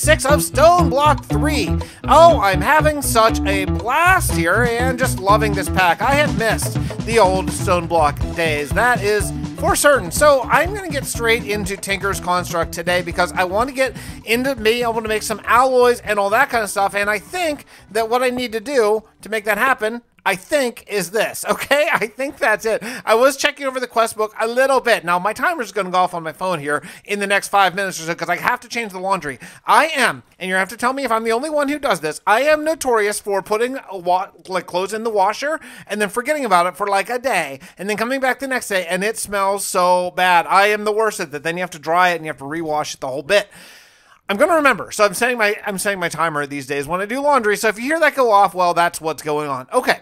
six of Stone Block 3. Oh, I'm having such a blast here and just loving this pack. I had missed the old Stone Block days. That is for certain. So I'm going to get straight into Tinker's Construct today because I want to get into me. I want to make some alloys and all that kind of stuff. And I think that what I need to do to make that happen I think is this, okay? I think that's it. I was checking over the quest book a little bit. Now, my timer's going to go off on my phone here in the next five minutes or so because I have to change the laundry. I am, and you have to tell me if I'm the only one who does this, I am notorious for putting like clothes in the washer and then forgetting about it for like a day and then coming back the next day and it smells so bad. I am the worst at that. Then you have to dry it and you have to rewash it the whole bit. I'm gonna remember. So I'm setting my I'm setting my timer these days when I do laundry. So if you hear that go off, well, that's what's going on. Okay.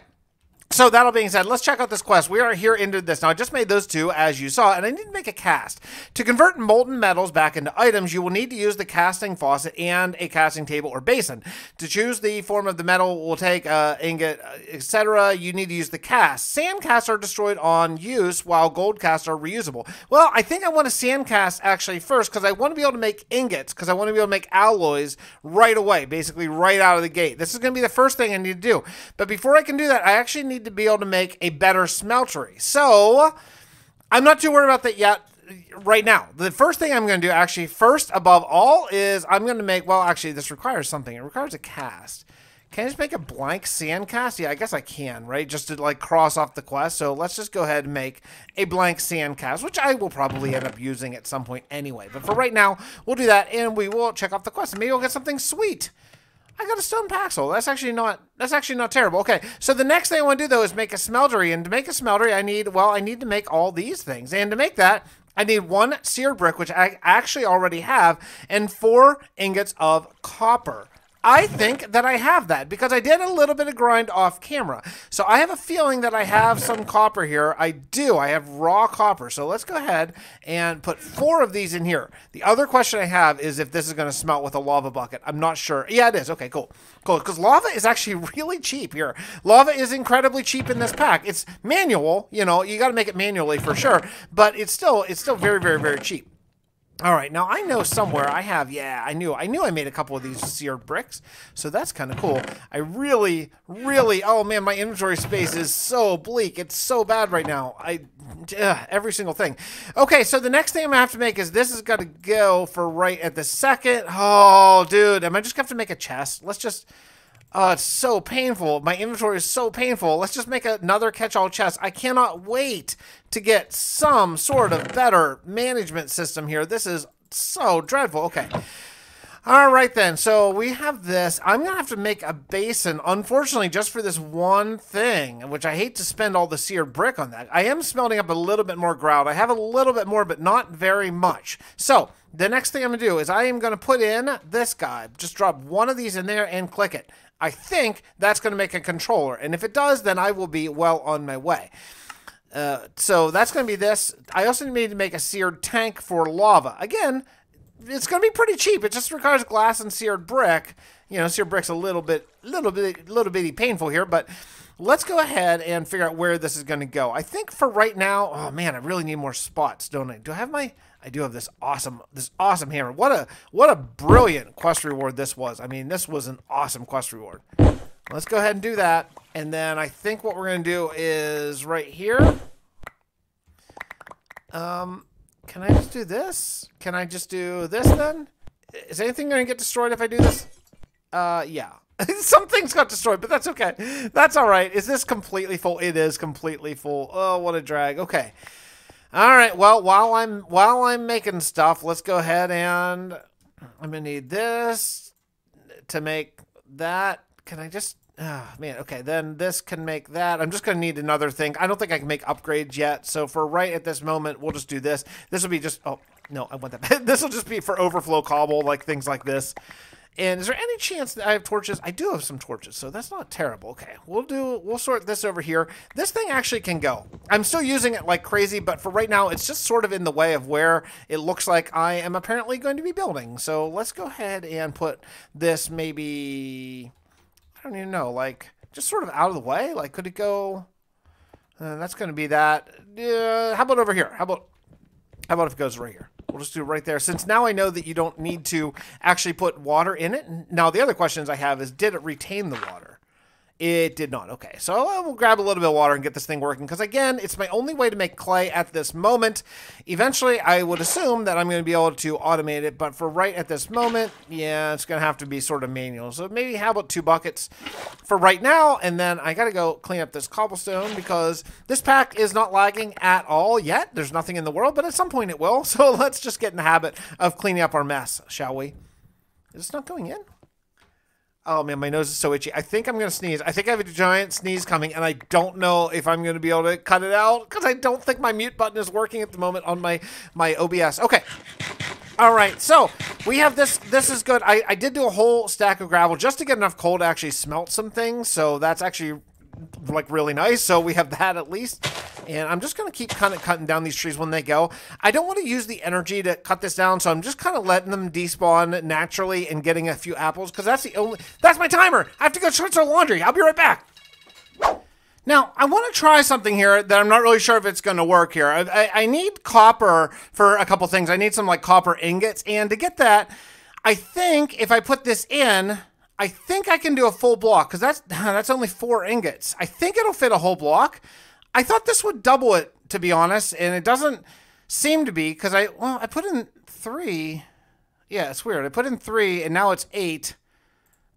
So that all being said, let's check out this quest. We are here into this. Now, I just made those two, as you saw, and I need to make a cast. To convert molten metals back into items, you will need to use the casting faucet and a casting table or basin. To choose the form of the metal will take uh, ingot, uh, etc., you need to use the cast. Sand casts are destroyed on use, while gold casts are reusable. Well, I think I want to sand cast actually first, because I want to be able to make ingots, because I want to be able to make alloys right away, basically right out of the gate. This is going to be the first thing I need to do. But before I can do that, I actually need need to be able to make a better smeltery. So I'm not too worried about that yet right now. The first thing I'm going to do, actually, first above all, is I'm going to make, well, actually, this requires something. It requires a cast. Can I just make a blank sand cast? Yeah, I guess I can, right? Just to like cross off the quest. So let's just go ahead and make a blank sand cast, which I will probably end up using at some point anyway. But for right now, we'll do that and we will check off the quest. And maybe we'll get something sweet. I got a stone paxel. That's actually not that's actually not terrible. Okay, so the next thing I want to do though is make a smeltery, and to make a smeltery, I need well, I need to make all these things, and to make that, I need one seared brick, which I actually already have, and four ingots of copper. I think that I have that because I did a little bit of grind off camera. So I have a feeling that I have some copper here. I do. I have raw copper. So let's go ahead and put four of these in here. The other question I have is if this is going to smelt with a lava bucket. I'm not sure. Yeah, it is. Okay, cool. Cool. Because lava is actually really cheap here. Lava is incredibly cheap in this pack. It's manual. You know, you got to make it manually for sure. But it's still, it's still very, very, very cheap. All right, now I know somewhere I have, yeah, I knew, I knew I made a couple of these seared bricks, so that's kind of cool. I really, really, oh man, my inventory space is so bleak. It's so bad right now. I, ugh, every single thing. Okay, so the next thing I'm gonna have to make is this has got to go for right at the second. Oh, dude, am I just gonna have to make a chest? Let's just, Oh, it's so painful. My inventory is so painful. Let's just make another catch-all chest. I cannot wait to get some sort of better management system here. This is so dreadful. Okay. All right, then. So we have this. I'm going to have to make a basin, unfortunately, just for this one thing, which I hate to spend all the seared brick on that. I am smelting up a little bit more grout. I have a little bit more, but not very much. So the next thing I'm going to do is I am going to put in this guy. Just drop one of these in there and click it. I think that's going to make a controller. And if it does, then I will be well on my way. Uh, so that's going to be this. I also need to make a seared tank for lava. Again, it's going to be pretty cheap. It just requires glass and seared brick. You know, seared brick's a little bit, little bit, little bitty painful here, but let's go ahead and figure out where this is going to go. I think for right now, oh man, I really need more spots, don't I? Do I have my I do have this awesome this awesome hammer. What a what a brilliant quest reward this was. I mean, this was an awesome quest reward. Let's go ahead and do that. And then I think what we're going to do is right here. Um, can I just do this? Can I just do this then? Is anything going to get destroyed if I do this? Uh, yeah. Some things got destroyed, but that's okay. That's all right. Is this completely full? It is completely full. Oh, what a drag. Okay. All right. Well, while I'm while I'm making stuff, let's go ahead and I'm gonna need this to make that. Can I just? Oh, man, okay, then this can make that. I'm just to need another thing. I don't think I can make upgrades yet. So for right at this moment, we'll just do this. This will be just, oh, no, I want that. this will just be for overflow cobble, like things like this. And is there any chance that I have torches? I do have some torches, so that's not terrible. Okay, we'll do, we'll sort this over here. This thing actually can go. I'm still using it like crazy, but for right now, it's just sort of in the way of where it looks like I am apparently going to be building. So let's go ahead and put this maybe, I don't even know, like just sort of out of the way. Like, could it go, uh, that's going to be that. Uh, how about over here? How about, how about if it goes right here? We'll just do it right there. Since now I know that you don't need to actually put water in it. Now, the other questions I have is did it retain the water? It did not. Okay, so we'll grab a little bit of water and get this thing working because again, it's my only way to make clay at this moment. Eventually, I would assume that I'm going to be able to automate it, but for right at this moment, yeah, it's going to have to be sort of manual. So maybe how about two buckets for right now, and then I got to go clean up this cobblestone because this pack is not lagging at all yet. There's nothing in the world, but at some point it will. So let's just get in the habit of cleaning up our mess, shall we? Is it not going in? Oh man, my nose is so itchy. I think I'm gonna sneeze. I think I have a giant sneeze coming, and I don't know if I'm gonna be able to cut it out because I don't think my mute button is working at the moment on my my OBS. Okay. All right, so we have this. This is good. I, I did do a whole stack of gravel just to get enough coal to actually smelt some things. So that's actually like really nice. So we have that at least. And I'm just going to keep kind of cutting down these trees when they go. I don't want to use the energy to cut this down, so I'm just kind of letting them despawn naturally and getting a few apples because that's the only. That's my timer. I have to go start some laundry. I'll be right back. Now, I want to try something here that I'm not really sure if it's going to work here. I, I, I, need copper for a couple things. I need some like copper ingots. And to get that, I think if I put this in, I think I can do a full block because that's, that's only four ingots. I think it'll fit a whole block. I thought this would double it, to be honest, and it doesn't seem to be because I well I put in three. Yeah, it's weird. I put in three, and now it's eight.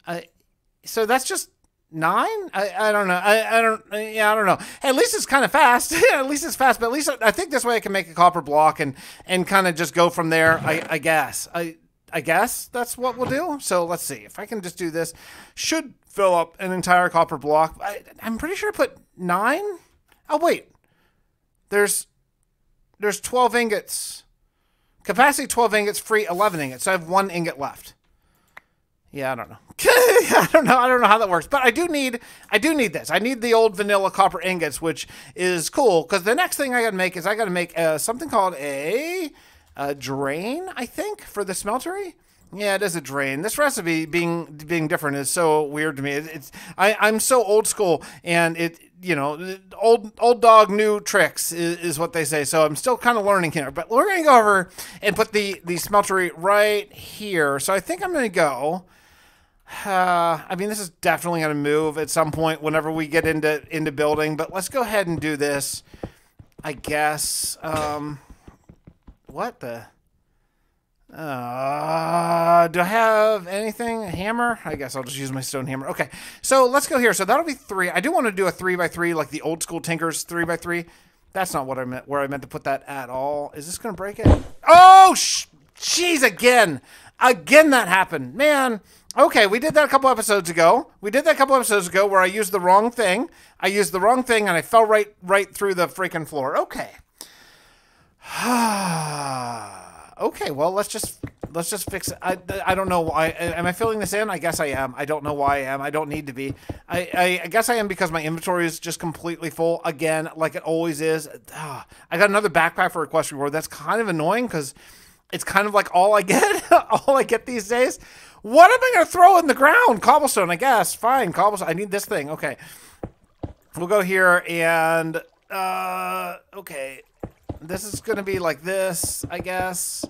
Uh, so that's just nine. I, I don't know. I, I don't. Yeah, I don't know. At least it's kind of fast. at least it's fast. But at least I think this way I can make a copper block and and kind of just go from there. I, I guess. I I guess that's what we'll do. So let's see if I can just do this. Should fill up an entire copper block. I, I'm pretty sure I put nine. Oh wait, there's there's 12 ingots. Capacity 12 ingots, free 11 ingots. So I have one ingot left. Yeah, I don't know. I don't know. I don't know how that works, but I do need I do need this. I need the old vanilla copper ingots, which is cool because the next thing I got to make is I got to make uh, something called a, a drain. I think for the smeltery. Yeah, it is a drain. This recipe being being different is so weird to me. It, it's I I'm so old school, and it you know old old dog new tricks is, is what they say. So I'm still kind of learning here. But we're gonna go over and put the the smeltery right here. So I think I'm gonna go. Uh, I mean, this is definitely going to move at some point whenever we get into into building. But let's go ahead and do this. I guess. Um, what the? Uh, do I have anything? A hammer? I guess I'll just use my stone hammer. Okay, so let's go here. So that'll be three. I do want to do a three by three, like the old school Tinkers three by three. That's not what I meant. Where I meant to put that at all. Is this gonna break it? Oh, jeez! Again, again that happened, man. Okay, we did that a couple episodes ago. We did that a couple episodes ago where I used the wrong thing. I used the wrong thing and I fell right right through the freaking floor. Okay. okay, well, let's just let's just fix it. I, I don't know why. Am I filling this in? I guess I am. I don't know why I am. I don't need to be. I, I, I guess I am because my inventory is just completely full again, like it always is. Ah, I got another backpack for request reward. That's kind of annoying because it's kind of like all I get, all I get these days. What am I going to throw in the ground? Cobblestone, I guess. Fine, cobblestone. I need this thing. Okay. We'll go here and, uh, okay. This is going to be like this, I guess.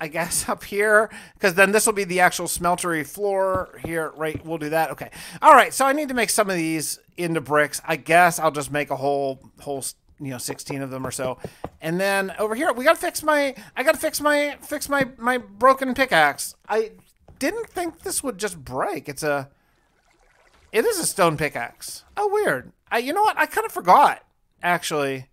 I guess, up here, because then this will be the actual smeltery floor here, right? We'll do that. Okay. All right. So I need to make some of these into bricks. I guess I'll just make a whole, whole, you know, 16 of them or so. And then over here, we got to fix my, I got to fix my, fix my, my broken pickaxe. I didn't think this would just break. It's a, it is a stone pickaxe. Oh, weird. I, you know what? I kind of forgot, actually.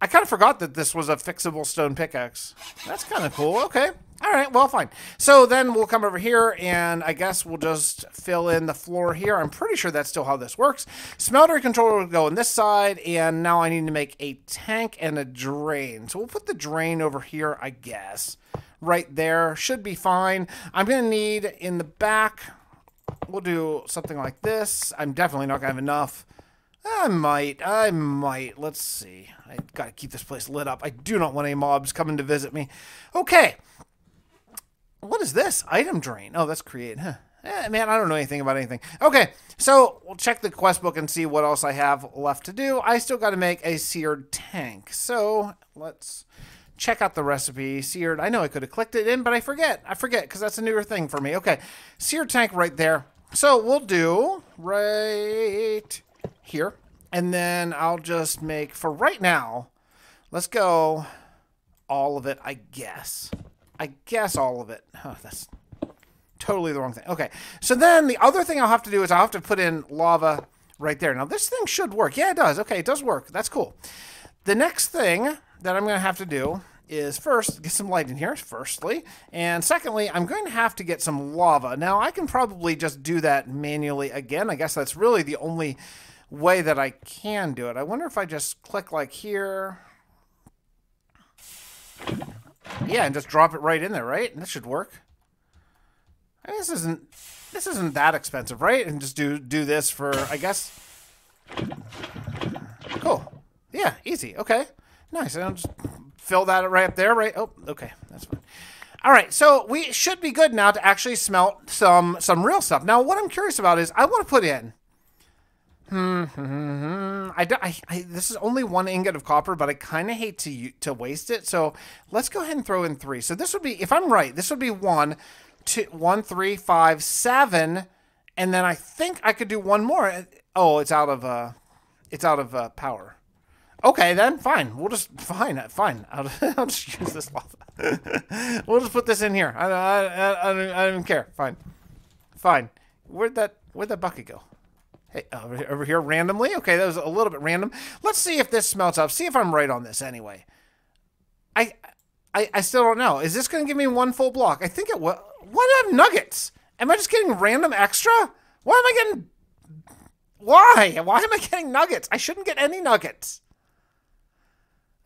I kind of forgot that this was a fixable stone pickaxe. That's kind of cool. Okay. All right, well, fine. So then we'll come over here, and I guess we'll just fill in the floor here. I'm pretty sure that's still how this works. Smelter controller will go on this side, and now I need to make a tank and a drain. So we'll put the drain over here, I guess. Right there. Should be fine. I'm going to need in the back, we'll do something like this. I'm definitely not going to have enough. I might. I might. Let's see. I gotta keep this place lit up. I do not want any mobs coming to visit me. Okay. What is this? Item drain. Oh, that's create. Huh. Eh, man, I don't know anything about anything. Okay, so we'll check the quest book and see what else I have left to do. I still got to make a seared tank. So let's check out the recipe. Seared, I know I could have clicked it in, but I forget. I forget because that's a newer thing for me. Okay, seared tank right there. So we'll do right here. And then I'll just make, for right now, let's go all of it, I guess. I guess all of it. Oh, that's totally the wrong thing. Okay, so then the other thing I'll have to do is I'll have to put in lava right there. Now this thing should work. Yeah, it does. Okay, it does work. That's cool. The next thing that I'm going to have to do is first get some light in here, firstly. And secondly, I'm going to have to get some lava. Now, I can probably just do that manually again. I guess that's really the only way that I can do it. I wonder if I just click like here. Yeah, and just drop it right in there, right? And that should work. I mean, this isn't this isn't that expensive, right? And just do do this for I guess. Cool. Yeah, easy. Okay, nice. I'll just fill that right up there, right? Oh, okay, that's fine. All right, so we should be good now to actually smelt some some real stuff. Now, what I'm curious about is I want to put in. Hmm. hmm, hmm I, I, I, this is only one ingot of copper, but I kind of hate to to waste it. So let's go ahead and throw in three. So this would be, if I'm right, this would be one, two, one, three, five, seven, and then I think I could do one more. Oh, it's out of uh, it's out of uh, power. Okay, then fine. We'll just fine, fine. I'll, I'll just use this lava. we'll just put this in here. I, I, I, I, don't, I don't care. Fine, fine. Where'd that where'd that bucket go? Hey, uh, over, here randomly. Okay, that was a little bit random. Let's see if this smelts up. See if I'm right on this. Anyway, I I, I still don't know. Is this going to give me one full block? I think it will. What are nuggets? Am I just getting random extra? Why am I getting? Why? Why am I getting nuggets? I shouldn't get any nuggets.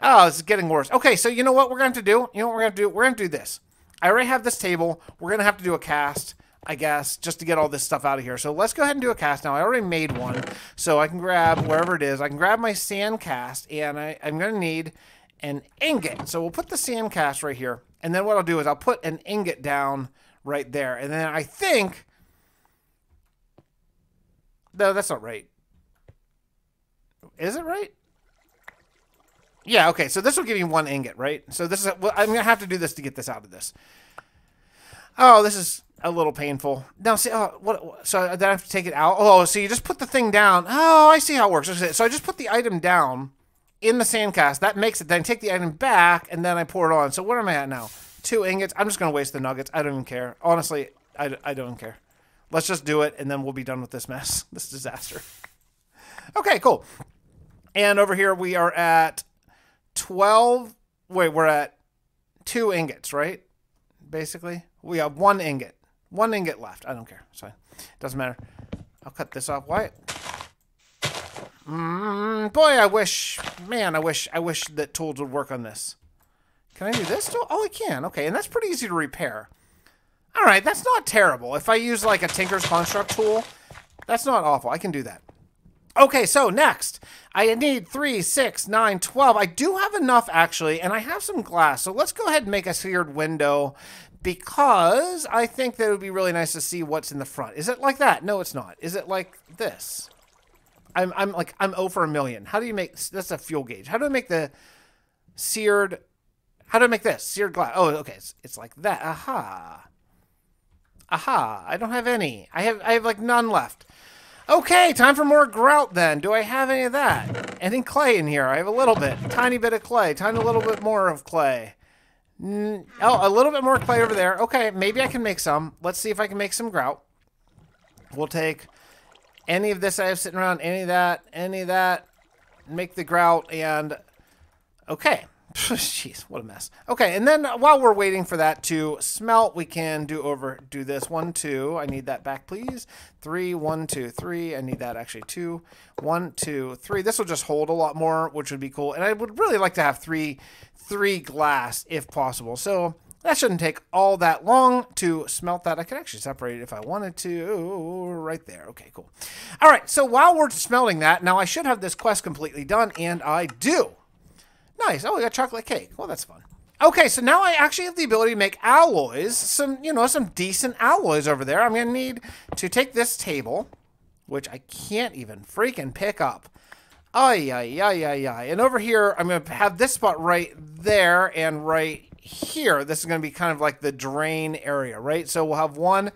Oh, this is getting worse. Okay, so you know what we're going to do? You know what we're going to do? We're going to do this. I already have this table. We're going to have to do a cast, I guess, just to get all this stuff out of here. So let's go ahead and do a cast now. I already made one, so I can grab wherever it is. I can grab my sand cast, and I, I'm going to need an ingot. So we'll put the sand cast right here. And then what I'll do is I'll put an ingot down right there. And then I think... No, that's not right. Is it right? Yeah, okay, so this will give you one ingot, right? So this is, well, I'm going to have to do this to get this out of this. Oh, this is a little painful. Now, see, oh, what, so then I have to take it out. Oh, so you just put the thing down. Oh, I see how it works. So I just put the item down in the sandcast. That makes it. Then I take the item back, and then I pour it on. So where am I at now? Two ingots. I'm just going to waste the nuggets. I don't even care. Honestly, I, I don't care. Let's just do it, and then we'll be done with this mess, this disaster. Okay, cool. And over here we are at 12. Wait, we're at two ingots, right? Basically, we have one ingot. One ingot left. I don't care. Fine. Doesn't matter. I'll cut this off. Why? Mm, boy, I wish, man, I wish, I wish that tools would work on this. Can I do this? Oh, I can. Okay, and that's pretty easy to repair. All right, that's not terrible. If I use like a Tinker's Construct tool, that's not awful. I can do that. Okay, so next, I need 3, 6, 9, 12. I do have enough, actually, and I have some glass. So let's go ahead and make a seared window because I think that it would be really nice to see what's in the front. Is it like that? No, it's not. Is it like this? I'm, I'm like, I'm over a million. How do you make, that's a fuel gauge. How do I make the seared, how do I make this? Seared glass. Oh, okay. It's, it's like that. Aha. Aha. I don't have any. I have, I have like none left. Okay, time for more grout then. Do I have any of that? Any clay in here? I have a little bit. Tiny bit of clay. Tiny little bit more of clay. Mm, oh, a little bit more clay over there. Okay, maybe I can make some. Let's see if I can make some grout. We'll take any of this I have sitting around, any of that, any of that, make the grout, and okay. Jeez, what a mess. Okay, and then while we're waiting for that to smelt, we can do over do this. One, two. I need that back, please. Three, one, two, three. I need that actually two. One, two, three. This will just hold a lot more, which would be cool. And I would really like to have three, three glass if possible. So that shouldn't take all that long to smelt that. I could actually separate it if I wanted to right there. Okay, cool. All right, so while we're smelting that, now I should have this quest completely done, and I do. Nice. Oh, we got chocolate cake. Well, that's fun. Okay, so now I actually have the ability to make alloys. Some, you know, some decent alloys over there. I'm going to need to take this table, which I can't even freaking pick up. Ay, ay, ay, ay, ay. And over here, I'm going to have this spot right there and right here. This is going to be kind of like the drain area, right? So we'll have one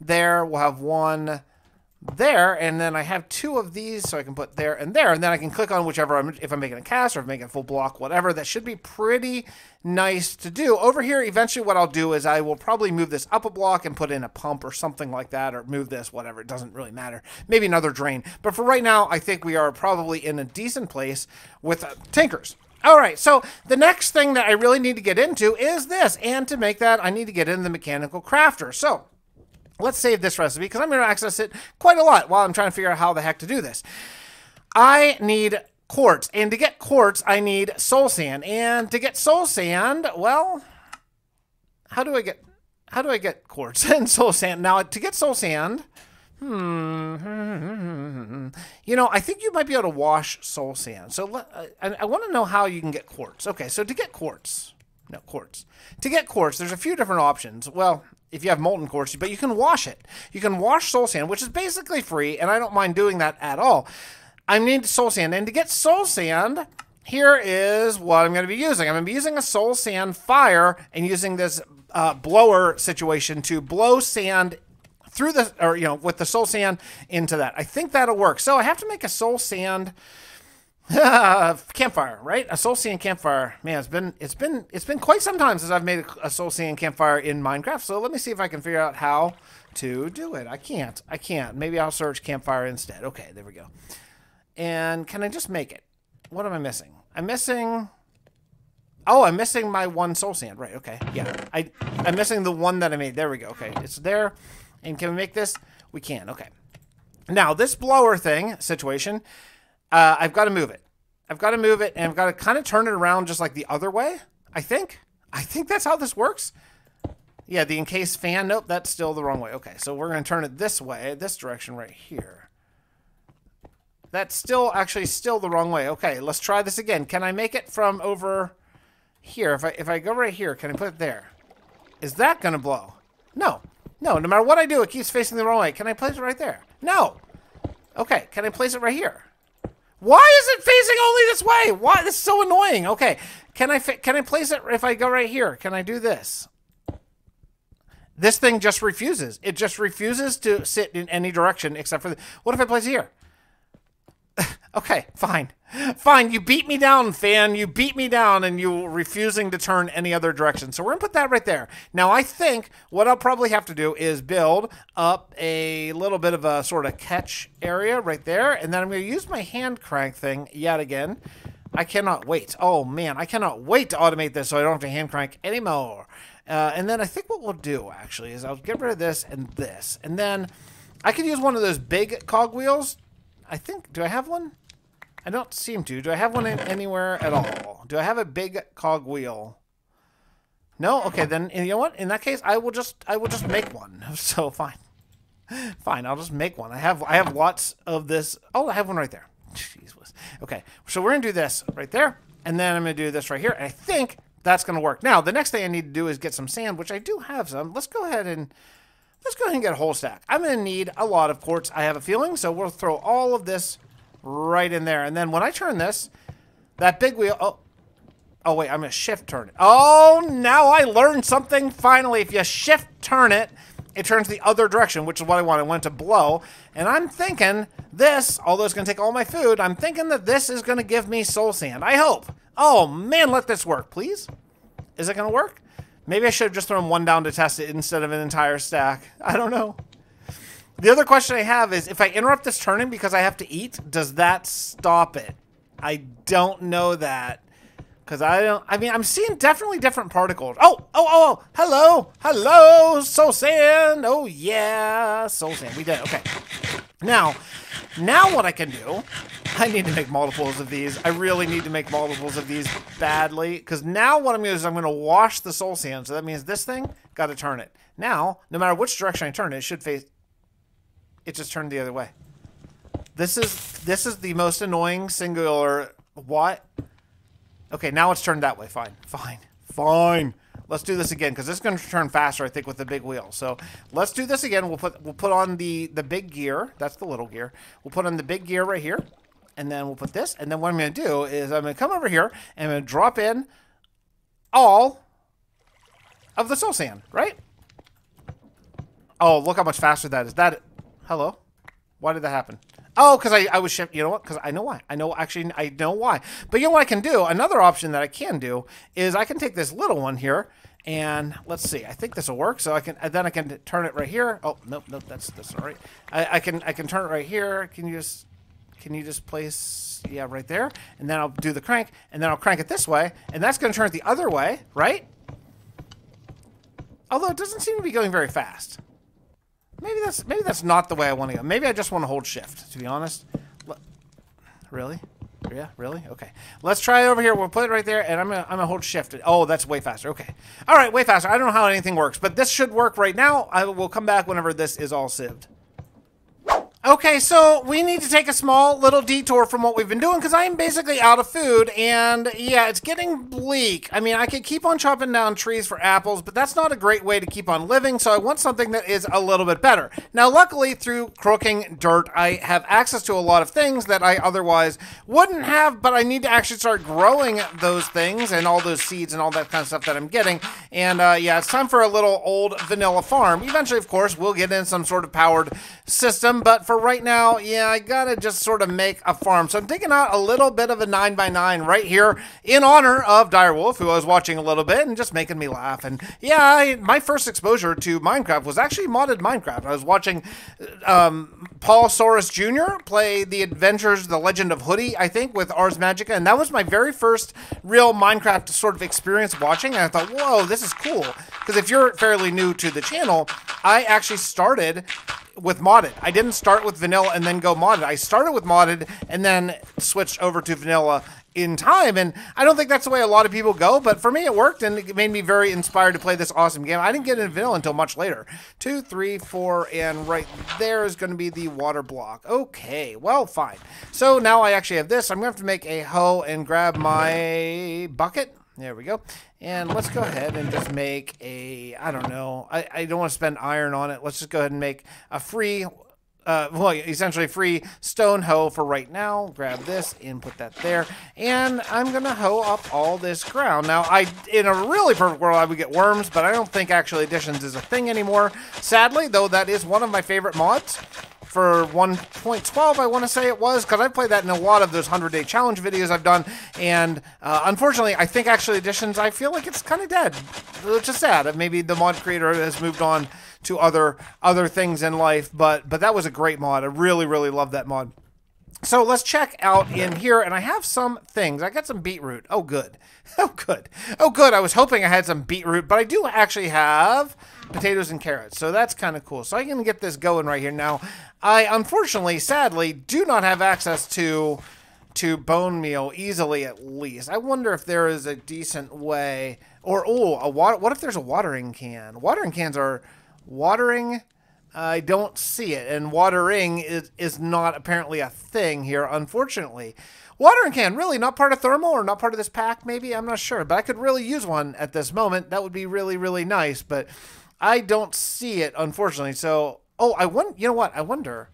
there. We'll have one there, and then I have two of these, so I can put there and there, and then I can click on whichever I'm, if I'm making a cast or if I'm making a full block, whatever. That should be pretty nice to do. Over here, eventually what I'll do is I will probably move this up a block and put in a pump or something like that, or move this, whatever. It doesn't really matter. Maybe another drain. But for right now, I think we are probably in a decent place with uh, Tinkers. All right, so the next thing that I really need to get into is this, and to make that, I need to get in the mechanical crafter. So Let's save this recipe because I'm going to access it quite a lot while I'm trying to figure out how the heck to do this. I need quartz, and to get quartz, I need soul sand. And to get soul sand, well, how do I get how do I get quartz and soul sand? Now, to get soul sand, hmm, you know, I think you might be able to wash soul sand. So I, I want to know how you can get quartz. Okay, so to get quartz, no quartz. To get quartz, there's a few different options. Well, if you have molten quartz, but you can wash it. You can wash soul sand, which is basically free, and I don't mind doing that at all. I need soul sand, and to get soul sand, here is what I'm going to be using. I'm going to be using a soul sand fire and using this uh, blower situation to blow sand through the, or you know, with the soul sand into that. I think that'll work. So I have to make a soul sand campfire, right? A soul sand campfire. Man, it's been it's been it's been quite some time since I've made a, soul sand campfire in Minecraft. So let me see if I can figure out how to do it. I can't. I can't. Maybe I'll search campfire instead. Okay, there we go. And can I just make it? What am I missing? I'm missing. Oh, I'm missing my one soul sand. Right. Okay. Yeah. I I'm missing the one that I made. There we go. Okay, it's there. And can we make this? We can. Okay. Now this blower thing situation uh, I've got to move it. I've got to move it, and I've got to kind of turn it around just like the other way. I think. I think that's how this works. Yeah, the encased fan. Nope, that's still the wrong way. Okay, so we're going to turn it this way, this direction right here. That's still actually still the wrong way. Okay, let's try this again. Can I make it from over here? If I if I go right here, can I put it there? Is that going to blow? No. No, no matter what I do, it keeps facing the wrong way. Can I place it right there? No. Okay, can I place it right here? Why is it facing only this way? Why? This is so annoying. Okay, can I can I place it if I go right here? Can I do this? This thing just refuses. It just refuses to sit in any direction except for the. What if I place here? okay, fine. Fine, you beat me down, fan. You beat me down and you refusing to turn any other direction. So we're going to put that right there. Now, I think what I'll probably have to do is build up a little bit of a sort of catch area right there. And then I'm going to use my hand crank thing yet again. I cannot wait. Oh, man, I cannot wait to automate this so I don't have to hand crank anymore. Uh, and then I think what we'll do, actually, is I'll get rid of this and this. And then I could use one of those big cogwheels. I think, do I have one? I don't seem to. Do I have one anywhere at all? Do I have a big cog wheel? No? Okay, then you know what? In that case, I will just I will just make one. So fine. Fine, I'll just make one. I have I have lots of this. Oh, I have one right there. Jesus. Okay, so we're gonna do this right there, and then I'm gonna do this right here. And I think that's gonna work. Now, the next thing I need to do is get some sand, which I do have some. Let's go ahead and let's go ahead and get a whole stack. I'm gonna need a lot of quartz. I have a feeling, so we'll throw all of this right in there. And then when I turn this, that big wheel, oh, oh wait, I'm gonna shift turn it. Oh, now I learned something finally. If you shift turn it, it turns the other direction, which is what I want. I want it to blow. And I'm thinking this, although it's gonna take all my food, I'm thinking that this is gonna give me soul sand. I hope. Oh man, let this work, please. Is it gonna work? Maybe I should have just thrown one down to test it instead of an entire stack. I don't know. The other question I have is if I interrupt this turning because I have to eat, does that stop it? I don't know that. Because I don't, I mean, I'm seeing definitely different particles. Oh, oh, oh, oh, hello, hello, soul sand. Oh, yeah, soul sand. We did, okay. Now, now what I can do, I need to make multiples of these. I really need to make multiples of these badly. Because now what I'm going to do is I'm going to wash the soul sand. So that means this thing, got to turn it. Now, no matter which direction I turn it, it should face, it just turned the other way. This is this is the most annoying singular what? Okay, now it's turned that way. Fine. Fine. Fine. Let's do this again because this is going to turn faster, I think, with the big wheel. So let's do this again. We'll put we'll put on the the big gear. That's the little gear. We'll put on the big gear right here, and then we'll put this. And then what I'm going to do is I'm going to come over here and I'm going to drop in all of the soul sand, right? Oh, look how much faster that is. That, hello? Why did that happen? Oh, because I, I was shift. You know what? Because I know why. I know actually I know why. But you know what I can do? Another option that I can do is I can take this little one here and let's see. I think this will work. So I can uh, then I can turn it right here. Oh nope nope that's that's all right. I, I can I can turn it right here. Can you just can you just place yeah right there? And then I'll do the crank and then I'll crank it this way and that's going to turn it the other way, right? Although it doesn't seem to be going very fast. Maybe that's maybe that's not the way I want to go. Maybe I just want to hold shift, to be honest. really? Yeah, really? Okay. Let's try it over here. We'll put it right there, and I'm gonna I'm gonna hold shift. Oh, that's way faster. Okay. All right, way faster. I don't know how anything works, but this should work right now. I will come back whenever this is all sieved. Okay, so we need to take a small little detour from what we've been doing because I'm basically out of food and yeah, it's getting bleak. I mean, I could keep on chopping down trees for apples, but that's not a great way to keep on living, so I want something that is a little bit better. Now, luckily, through crooking dirt, I have access to a lot of things that I otherwise wouldn't have, but I need to actually start growing those things and all those seeds and all that kind of stuff that I'm getting. And uh, yeah, it's time for a little old vanilla farm. Eventually, of course, we'll get in some sort of powered system, but for right now, yeah, I gotta just sort of make a farm. So I'm taking out a little bit of a 9x9 right here in honor of Direwolf, who I was watching a little bit and just making me laugh. And yeah, I, my first exposure to Minecraft was actually modded Minecraft. I was watching um, Paul Soares Jr. play The Adventures, The Legend of Hoodie, I think, with Ars Magica. And that was my very first real Minecraft sort of experience watching. And I thought, whoa, this is cool. Because if you're fairly new to the channel, I actually started with modded. I didn't start with vanilla and then go modded. I started with modded and then switched over to vanilla in time. And I don't think that's the way a lot of people go, but for me it worked and it made me very inspired to play this awesome game. I didn't get into vanilla until much later. Two, three, four, and right there is going to be the water block. Okay, well, fine. So now I actually have this. I'm going to have to make a hoe and grab my bucket. There we go. And let's go ahead and just make a, I don't know, I, I don't want to spend iron on it. Let's just go ahead and make a free, uh, well, essentially free stone hoe for right now. Grab this and put that there. And I'm going to hoe up all this ground. Now, I in a really perfect world, I would get worms, but I don't think Actually Additions is a thing anymore. Sadly, though, that is one of my favorite mods for 1.12, I want to say it was, because I've played that in a lot of those 100 day challenge videos I've done. And uh, unfortunately, I think Actually Additions, I feel like it's kind of dead, which is sad. Maybe the mod creator has moved on to other other things in life, but but that was a great mod. I really, really love that mod. So let's check out in here, and I have some things. I got some beetroot. Oh, good. Oh, good. Oh, good. I was hoping I had some beetroot, but I do actually have potatoes and carrots, so that's kind of cool. So I can get this going right here. Now, I unfortunately, sadly, do not have access to to bone meal easily at least. I wonder if there is a decent way, or oh, a water. What if there's a watering can? Watering cans are watering I don't see it, and watering is, is not apparently a thing here, unfortunately. Watering can, really not part of thermal or not part of this pack, maybe? I'm not sure, but I could really use one at this moment. That would be really, really nice, but I don't see it, unfortunately. So, oh, I wonder, you know what? I wonder,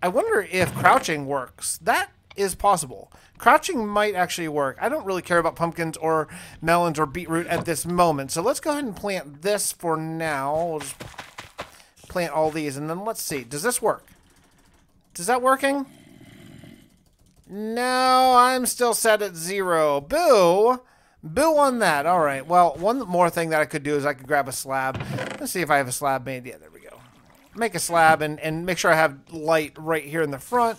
I wonder if crouching works. That is possible. Crouching might actually work. I don't really care about pumpkins or melons or beetroot at this moment. So let's go ahead and plant this for now. We'll just plant all these, and then let's see. Does this work? Is that working? No, I'm still set at zero. Boo! Boo on that. All right. Well, one more thing that I could do is I could grab a slab. Let's see if I have a slab made. Yeah, there we go. Make a slab and, and make sure I have light right here in the front.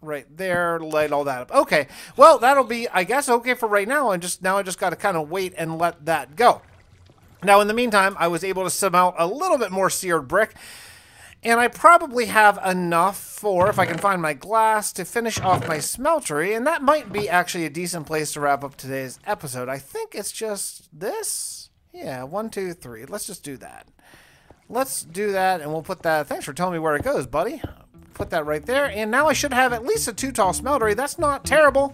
Right there, light all that up. Okay, well, that'll be, I guess, okay for right now. And just now I just got to kind of wait and let that go. Now, in the meantime, I was able to smelt a little bit more seared brick, and I probably have enough for, if I can find my glass, to finish off my smeltery, and that might be actually a decent place to wrap up today's episode. I think it's just this. Yeah, one, two, three. Let's just do that. Let's do that, and we'll put that. Thanks for telling me where it goes, buddy. Put that right there, and now I should have at least a two tall smeltery. That's not terrible.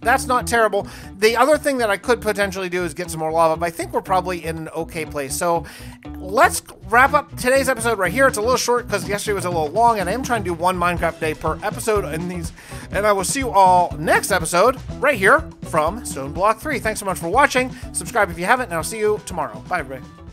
that's not terrible. The other thing that I could potentially do is get some more lava, but I think we're probably in an okay place. So let's wrap up today's episode right here. It's a little short because yesterday was a little long, and I am trying to do one Minecraft day per episode in these. And I will see you all next episode right here from Stone Block 3. Thanks so much for watching. Subscribe if you haven't, and I'll see you tomorrow. Bye, everybody.